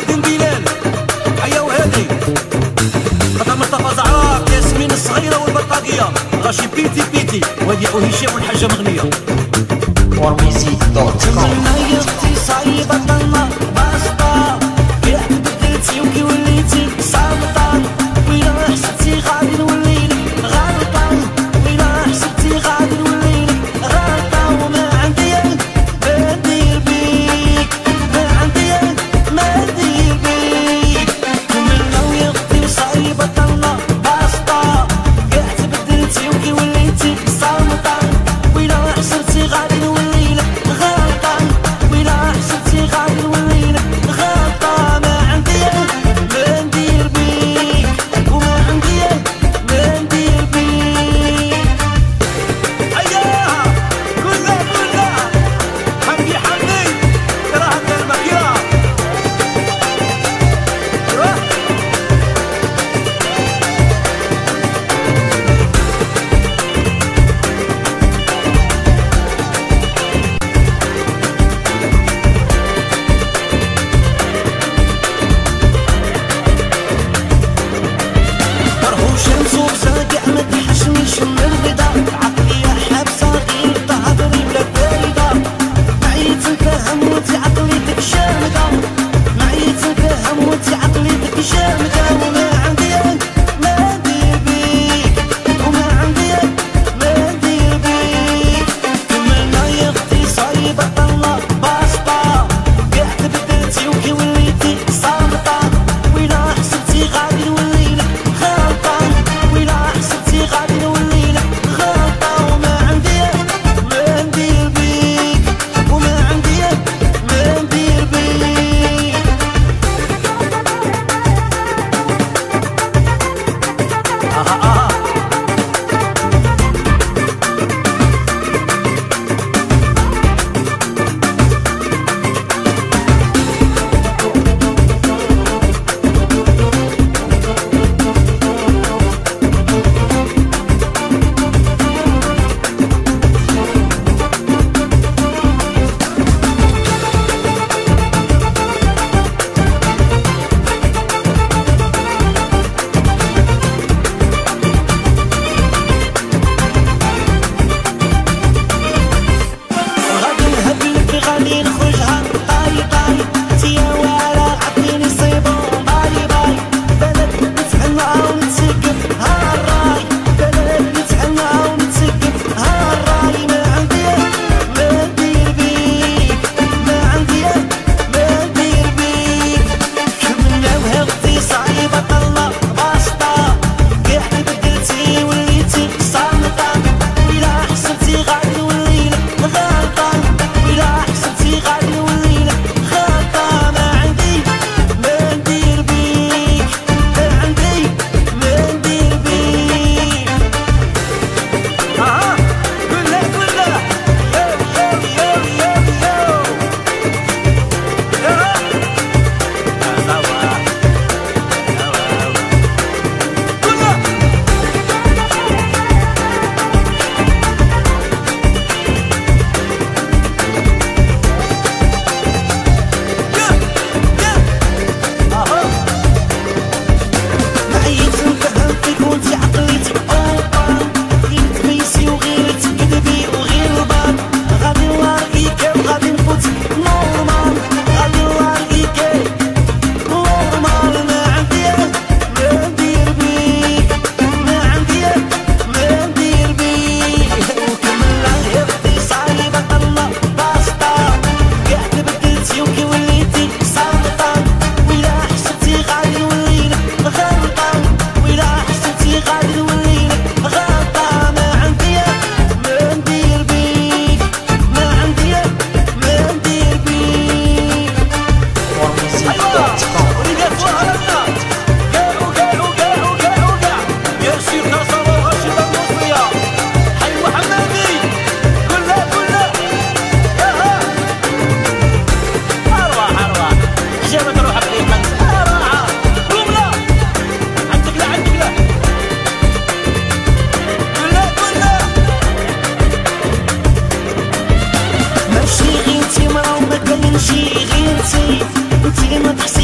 عادل بلال حيا وهادي. خطا مصطفى زعراق ياسمين الصغيرة والبطاقيه غاشي بيتي بيتي. وهادي هشام والحاجة مغنية. ورميزي دوت كوم 次いつ